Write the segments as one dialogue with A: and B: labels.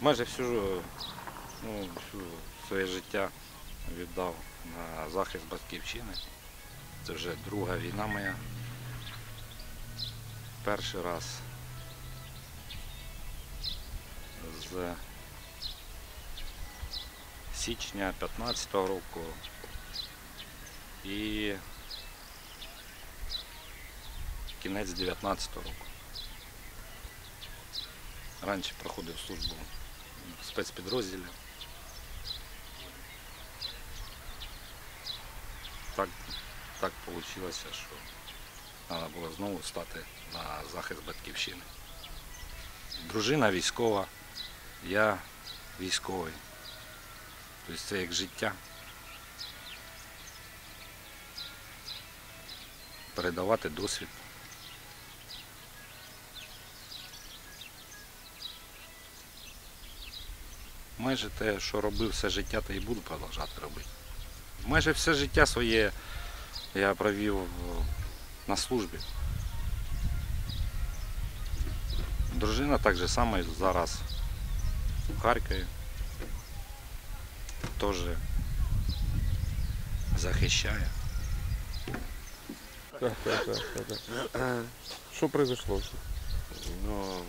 A: майже всю, ну, всю своє життя віддав на захист батьківщини. Це вже друга війна моя. Перший раз з січня 15-го року і кінець 19-го року. Раніше проходив службу в спецпідрозділі. Так, так вийшло, що треба було знову стати на захист батьківщини. Дружина військова, я військовий. Тобто це як життя. Передавати досвід. Майже те, що робив все життя, то і буду продовжувати робити. Майже все життя своє я провів на службі. Дружина так же само зараз в Харкові. Теж захищає.
B: Так, так, так, так, так. Что произошло?
A: Но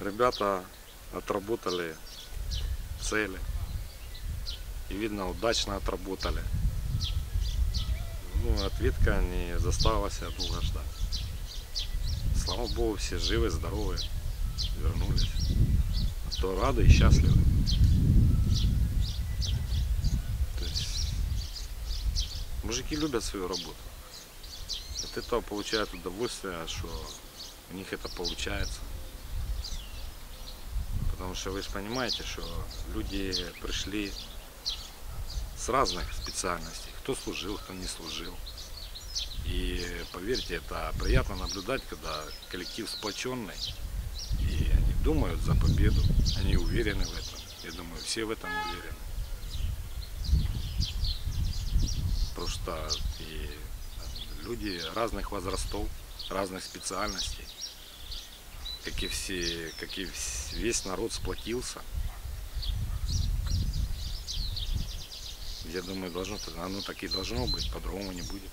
A: ребята отработали цели. И видно, удачно отработали. Ну, ответка не заставила себя долго ждать. Слава Богу, все живы, здоровы, вернулись. То рады и счастливы. То есть мужики любят свою работу. От этого получают удовольствие, что у них это получается. Что вы же понимаете, что люди пришли с разных специальностей. Кто служил, кто не служил. И поверьте, это приятно наблюдать, когда коллектив сплоченный. И они думают за победу. Они уверены в этом. Я думаю, все в этом уверены. Что и люди разных возрастов, разных специальностей, как и все, как и весь народ сплотился. Я думаю, должно, оно так и должно быть, по-другому не будет.